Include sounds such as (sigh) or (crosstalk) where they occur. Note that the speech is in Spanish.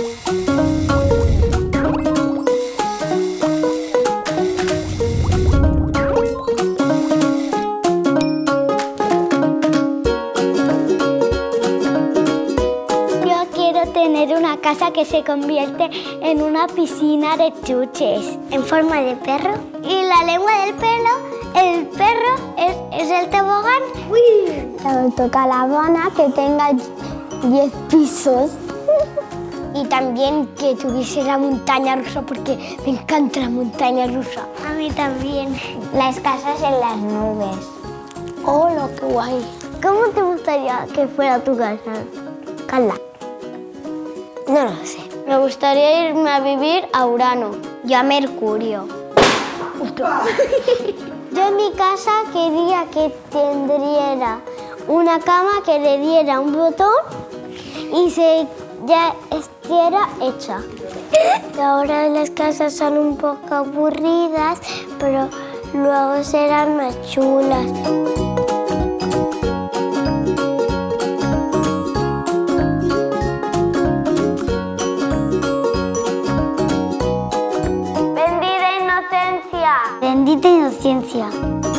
Yo quiero tener una casa que se convierte en una piscina de chuches. En forma de perro. Y la lengua del pelo, el perro es, es el tobogán. La autocaravana que tenga 10 pisos. Y también que tuviese la montaña rusa porque me encanta la montaña rusa. A mí también. Las casas en las nubes. Oh, lo que guay. ¿Cómo te gustaría que fuera tu casa, Carla? No lo sé. Me gustaría irme a vivir a Urano. Yo a Mercurio. (laughs) Yo en mi casa quería que tendría una cama que le diera un botón y se ya estuviera hecha. Ahora las casas son un poco aburridas, pero luego serán más chulas. Bendita inocencia. Bendita inocencia.